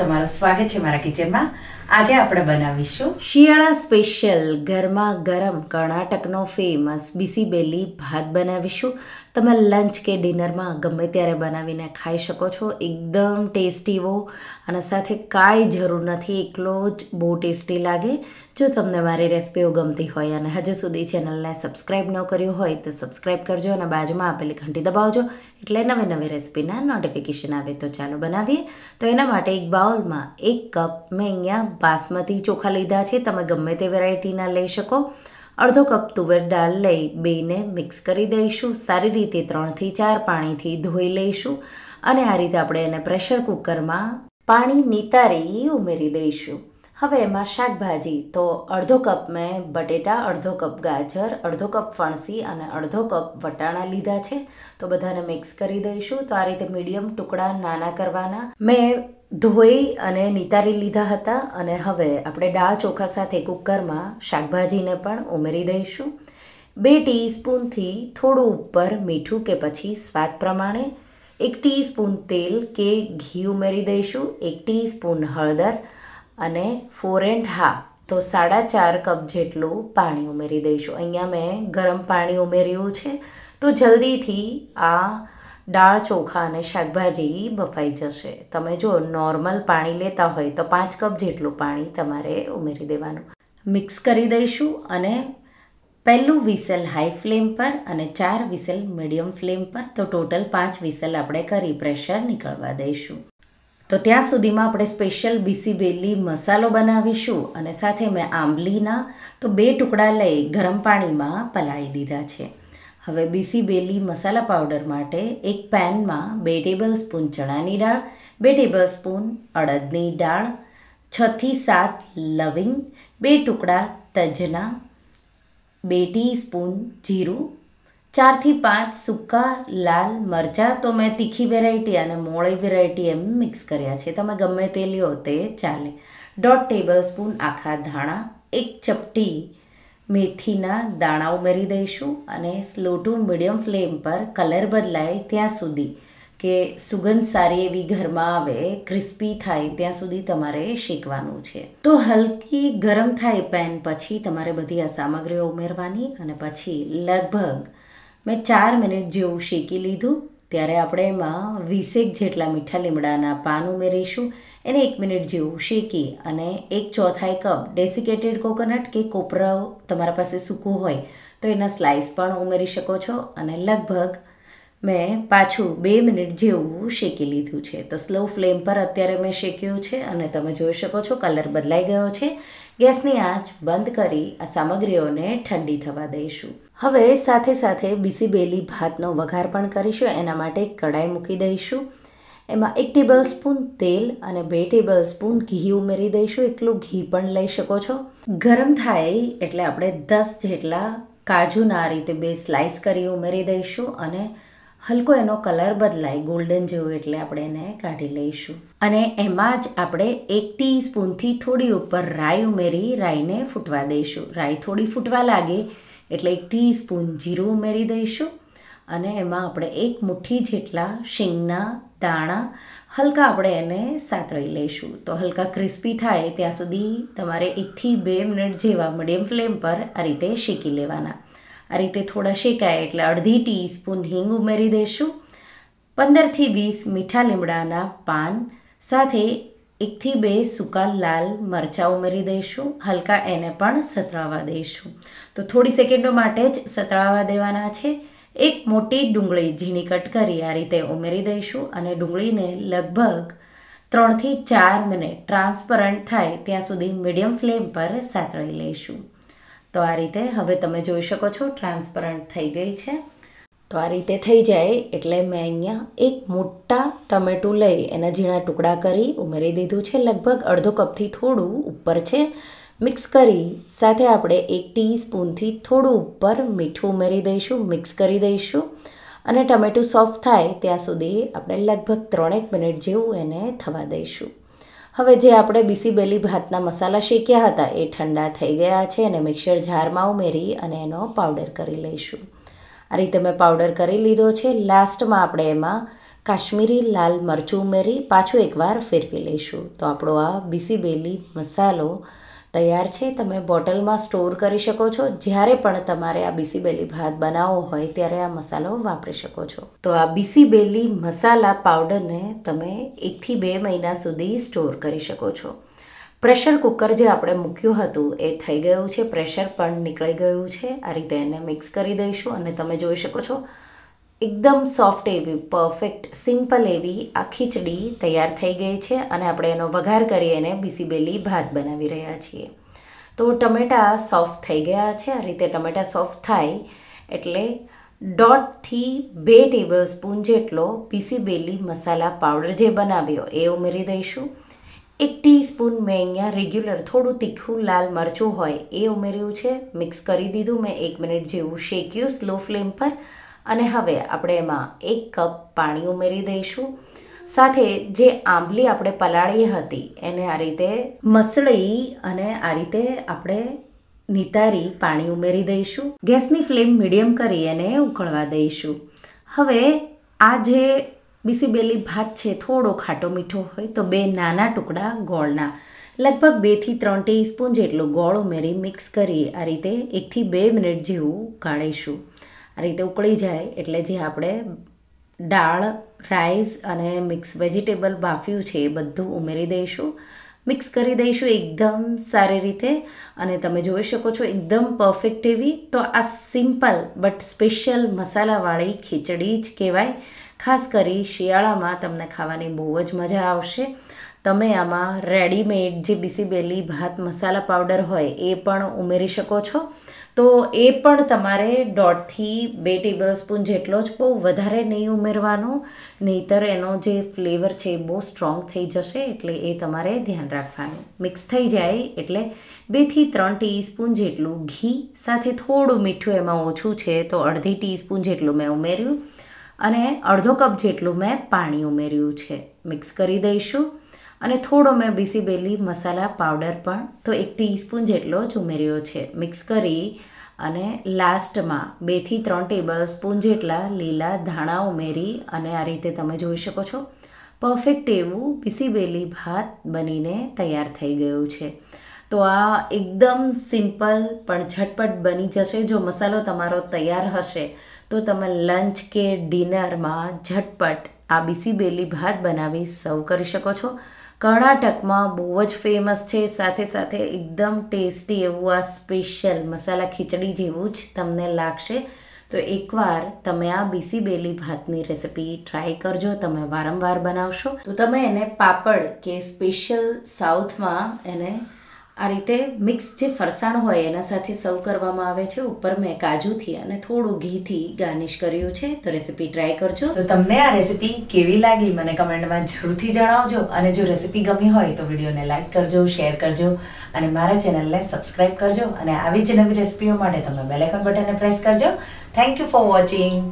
તમારું સ્વાગત છે મારા કિચનમાં. આજે આપણે બનાવીશું શિયાળા સ્પેશિયલ ગરમા ગરમ કર્ણાટકનો ફેમસ બીસીબેલી ભાત બનાવીશું. તમે લંચ કે ડિનરમાં ગમે ત્યારે બનાવીને ખાઈ શકો છો. એકદમ ટેસ્ટીવો અને સાથે કાંઈ જરૂર નથી, એકલો જ બહુ ટેસ્ટી લાગે. જો તમને મારી રેસિપીઓ ગમતી હોય અને હજુ સુધી ચેનલને સબસ્ક્રાઈબ ન કર્યું હોય તો સબસ્ક્રાઈબ કરજો અને બાજુમાં આપેલી ઘંટી દબાવજો. એટલે નવી નવી રેસિપીના નોટિફિકેશન આવે તો ચાલો બનાવીએ. તો એના માટે એક બાઉલમાં એક કપ મેં અહીંયા બાસમતી ચોખા લીધા છે. તમે ગમે તે વેરાયટીના લઈ શકો. અડધો કપ તુવેર દાળ લઈ બેને મિક્સ કરી દઈશું. સારી રીતે ત્રણથી ચાર પાણીથી ધોઈ લઈશું અને આ રીતે આપણે એને પ્રેશર કુકરમાં પાણી, નિતારી ઉમેરી દઈશું. હવે એમાં શાકભાજી, તો અડધો કપ મેં બટેટા, અડધો કપ ગાજર, અડધો કપ ફણસી અને અડધો કપ વટાણા લીધા છે. તો બધાને મિક્સ કરી દઈશું. તો આ રીતે મીડિયમ ટુકડા નાના કરવાના. મેં ધોઈ અને નિતારી લીધા હતા અને હવે આપણે દાળ ચોખા સાથે કુકરમાં શાકભાજીને પણ ઉમેરી દઈશું. બે ટીસ્પૂનથી થોડું ઉપર મીઠું કે પછી સ્વાદ પ્રમાણે એક ટીસ્પૂન તેલ કે ઘી ઉમેરી દઈશું, એક ટીસ્પૂન હળદર અને ફોર એન્ડ હાફ તો સાડા ચાર કપ જેટલું પાણી ઉમેરી દઈશું. અહીંયા મેં ગરમ પાણી ઉમેર્યું છે. તો જલ્દીથી આ દાળ ચોખા અને શાકભાજી બફાઈ જશે. તમે જો નોર્મલ પાણી લેતા હોય તો પાંચ કપ જેટલું પાણી તમારે ઉમેરી દેવાનું. મિક્સ કરી દઈશું અને પહેલું વિસલ હાઈ ફ્લેમ પર અને ચાર વિસલ મીડિયમ ફ્લેમ પર. તો ટોટલ પાંચ વિસલ આપણે કરી. પ્રેશર નીકળવા દઈશું. તો ત્યાં સુધીમાં આપણે સ્પેશિયલ બીસી બેલી મસાલો બનાવીશું અને સાથે મેં આંબલીના તો બે ટુકડા લઈ ગરમ પાણીમાં પલાળી દીધા છે. હવે બીસી બેલી મસાલા પાવડર માટે એક પેનમાં બે ટેબલ સ્પૂન ચણાની દાળ, બે ટેબલ સ્પૂન અડદની દાળ છથી સાત લવિંગ, બે ટુકડા તજના, બે ટીસ્પૂન જીરું ચારથી પાંચ સૂકા, લાલ મરચાં તો મેં તીખી વેરાયટી અને મોળી વેરાયટી એમ મિક્સ કર્યા છે. તમે ગમે તે લ્યો તે ચાલે. દોઢ ટેબલ સ્પૂન આખા ધાણા, એક ચપટી મેથીના દાણા ઉમેરી દઈશું અને સ્લો ટુ મીડિયમ ફ્લેમ પર કલર બદલાય ત્યાં સુધી. કે સુગંધ સારી એવી ઘરમાં આવે ક્રિસ્પી થાય ત્યાં સુધી તમારે શેકવાનું છે. તો હલકી ગરમ થાય પેન પછી તમારે બધી આ સામગ્રીઓ ઉમેરવાની અને પછી લગભગ મેં ચાર મિનિટ જેવું શેકી લીધું. ત્યારે આપણે એમાં વીસેક જેટલા મીઠા લીમડાના પાન ઉમેરીશું. એને એક મિનિટ જેવું શેકી અને એક ચોથાઈ કપ ડેસિકેટેડ કોકોનટ કે કોપરાઓ તમારા પાસે સૂકું હોય તો એના સ્લાઇસ પણ ઉમેરી શકો છો. અને લગભગ મેં પાછું બે મિનિટ જેવું શેકી લીધું છે. તો સ્લો ફ્લેમ પર અત્યારે મેં શેક્યું છે અને તમે જોઈ શકો છો કલર બદલાઈ ગયો છે. ગેસની આંચ બંધ કરી આ સામગ્રીઓને ઠંડી થવા દઈશું. હવે સાથે સાથે બીસીબેલી ભાતનો વઘાર પણ કરીશું, એના માટે કડાઈ મૂકી દઈશું. એમાં એક ટેબલ સ્પૂન તેલ અને બે ટેબલ સ્પૂન ઘી ઉમેરી દઈશું. એટલું ઘી પણ લઈ શકો છો. ગરમ થાય એટલે આપણે દસ જેટલા કાજુના આ રીતે બે સ્લાઇસ કરી ઉમેરી દઈશું અને હલકો એનો કલર બદલાય ગોલ્ડન જેવું એટલે આપણે એને કાઢી લઈશું. અને એમાં જ આપણે એક ટીસ્પૂનથી થોડી ઉપર રાઈ ઉમેરી, રાઈને ફૂટવા દઈશું. રાઈ થોડી ફૂટવા લાગે એટલે એક ટીસ્પૂન જીરું ઉમેરી દઈશું અને એમાં આપણે એક મુઠ્ઠી જેટલા શીંગના દાણા હલકા આપણે એને સાતળી લઈશું. તો હલકા ક્રિસ્પી થાય ત્યાં સુધી તમારે એકથી બે મિનિટ જેવા મીડિયમ ફ્લેમ પર આ રીતે શેકી લેવાના. આ રીતે થોડા શેકાય એટલે અડધી ટીસ્પૂન હિંગ ઉમેરી દઈશું, પંદરથી વીસ મીઠા લીમડાના પાન, સાથે એકથી બે સૂકા લાલ મરચાં ઉમેરી દઈશું, હલકા એને પણ સતરાવા દઈશું. તો થોડી સેકન્ડો માટે જ સતરાવા દેવાના છે. એક મોટી ડુંગળી ઝીણી કટ કરી આ રીતે ઉમેરી દઈશું અને ડુંગળીને લગભગ ત્રણથી ચાર મિનિટ ટ્રાન્સપરન્ટ થાય ત્યાં સુધી મીડિયમ ફ્લેમ પર સાતળી લઈશું. તો આ રીતે હવે તમે જોઈ શકો છો ટ્રાન્સપરન્ટ થઈ ગઈ છે. તો આ રીતે થઈ જાય એટલે મેં અહીંયા એક મોટા ટમેટું લઈ એના ઝીણા ટુકડા કરી ઉમેરી દીધું છે. લગભગ અડધો કપથી થોડું ઉપર છે. મિક્સ કરી સાથે આપણે એક ટીસ્પૂનથી થોડું ઉપર મીઠું ઉમેરી દઈશું, મિક્સ કરી દઈશું. અને ટમેટું સોફ્ટ થાય ત્યાં સુધી આપણે લગભગ ત્રણેક મિનિટ જેવું એને થવા દઈશું. હવે જે આપણે બીસી બેલી ભાતના મસાલા શેક્યા હતા એ ઠંડા થઈ ગયા છે. અને મિક્સર જારમાં ઉમેરી અને એનો પાવડર કરી લઈશું. આ રીતે મેં પાવડર કરી લીધો છે. લાસ્ટમાં આપણે એમાં કાશ્મીરી લાલ મરચું ઉમેરી પાછું એકવાર ફેરવી લઈશું. તો આપણો આ બીસીબેલી મસાલો તૈયાર છે. તમે બોટલમાં સ્ટોર કરી શકો છો. જ્યારે પણ તમારે આ બીસીબેલી ભાત બનાવવો હોય ત્યારે આ મસાલો વાપરી શકો છો. તો આ બીસીબેલી મસાલા પાવડરને તમે એકથી બે મહિના સુધી સ્ટોર કરી શકો છો. પ્રેશર કુકર જે આપણે મૂક્યું હતું એ થઈ ગયું છે. પ્રેશર પણ નીકળી ગયું છે. આ રીતે એને મિક્સ કરી દઈશું અને તમે જોઈ શકો છો, એકદમ સોફ્ટ એવી, પરફેક્ટ, સિમ્પલ એવી આ ખીચડી તૈયાર થઈ ગઈ છે અને આપણે એનો વઘાર કરી એને બીસીબેલી ભાત બનાવી રહ્યા છીએ. તો ટમેટા સોફ્ટ થઈ ગયા છે. આ રીતે ટમેટા સોફ્ટ થાય એટલે દોઢથી બે ટેબલ સ્પૂન જેટલો પીસીબેલી મસાલા પાવડર જે બનાવ્યો એ ઉમેરી દઈશું. એક ટીસ્પૂન મેં અહીંયા રેગ્યુલર થોડું તીખું લાલ મરચું હોય એ ઉમેર્યું છે. મિક્સ કરી દીધું મેં એક મિનિટ જેવું શેક્યું સ્લો ફ્લેમ પર. અને હવે આપણે એમાં એક કપ પાણી ઉમેરી દઈશું. સાથે જે આંબલી આપણે પલાળી હતી એને આ રીતે મસળી અને આ રીતે આપણે નિતારી પાણી ઉમેરી દઈશું. ગેસની ફ્લેમ મીડિયમ કરી એને ઉકળવા દઈશું. હવે આ જે બીસીબેલી ભાત છે, થોડો ખાટો મીઠો હોય તો બે નાના ટુકડા ગોળના. લગભગ બેથી ત્રણ ટીસ્પૂન જેટલો ગોળ ઉમેરી મિક્સ કરી આ રીતે એકથી બે મિનિટ જેવું કાઢીશું આ રીતે ઉકળી જાય એટલે જે આપણે દાળ, રાઈસ અને મિક્સ વેજીટેબલ બાફ્યું છે એ બધું ઉમેરી દઈશું. મિક્સ કરી દઈશું એકદમ સારી રીતે. અને તમે જોઈ શકો છો એકદમ પરફેક્ટ એવી. તો આ સિમ્પલ બટ સ્પેશિયલ મસાલાવાળી ખીચડી જ કહેવાય. ખાસ કરી શિયાળામાં તમને ખાવાની બહુ જ મજા આવશે. તમે આમાં રેડીમેડ જે બીસીબેલી ભાત મસાલા પાવડર હોય એ પણ ઉમેરી શકો છો. તો એ પણ તમારે દોઢથી બે ટેબલ સ્પૂન જેટલો જ બહુ વધારે નહીં ઉમેરવાનો, નહીતર એનો જે ફ્લેવર છે એ બહુ સ્ટ્રોંગ થઈ જશે એટલે એ તમારે ધ્યાન રાખવાનું. મિક્સ થઈ જાય એટલે બેથી ત્રણ ટીસ્પૂન જેટલું ઘી, સાથે થોડું મીઠું એમાં ઓછું છે તો અડધી ટીસ્પૂન જેટલું મેં ઉમેર્યું. અને અડધો કપ જેટલું મેં પાણી ઉમેર્યું છે. મિક્સ કરી દઈશું. અને થોડો મેં બીસી બેલી મસાલા પાવડર પણ, તો એક ટીસ્પૂન જેટલો જ ઉમેર્યો છે. મિક્સ કરી અને લાસ્ટમાં બેથી ત્રણ ટેબલ સ્પૂન જેટલા લીલા ધાણા ઉમેરી અને આ રીતે તમે જોઈ શકો છો. પરફેક્ટ એવું બીસીબેલી ભાત બનીને તૈયાર થઈ ગયું છે. તો આ એકદમ સિમ્પલ પણ ઝટપટ બની જશે. જો મસાલો તમારો તૈયાર હશે, તો તમે લંચ કે ડિનરમાં ઝટપટ આ બીસી બેલી ભાત બનાવી સર્વ કરી શકો છો. કર્ણાટકમાં બહુ જ ફેમસ છે. સાથે સાથે એકદમ ટેસ્ટી એવું આ સ્પેશિયલ મસાલા ખીચડી જેવું જ તમને લાગશે. તો એકવાર તમે આ બીસી બેલી ભાતની રેસિપી ટ્રાય કરજો. તમે વારંવાર બનાવશો. તો તમે એને પાપડ કે સ્પેશિયલ સાઉથમાં એને આ રીતે મિક્સ જે ફરસાણ હોય એના સાથે સર્વ કરવામાં આવે છે. ઉપર મેં કાજુથી અને થોડું ઘીથી ગાર્નિશ કર્યું છે. તો રેસીપી ટ્રાય કરજો. તો તમને આ રેસીપી કેવી લાગી મને કમેન્ટમાં જરૂરથી જણાવજો. અને જો રેસીપી ગમી હોય તો વિડીયોને લાઇક કરજો, શેર કરજો અને મારા ચેનલને સબસ્ક્રાઇબ કરજો. અને આવી જ નવી રેસીપીઓ માટે તમે બેલેકન બટનને પ્રેસ કરજો. Thank you for watching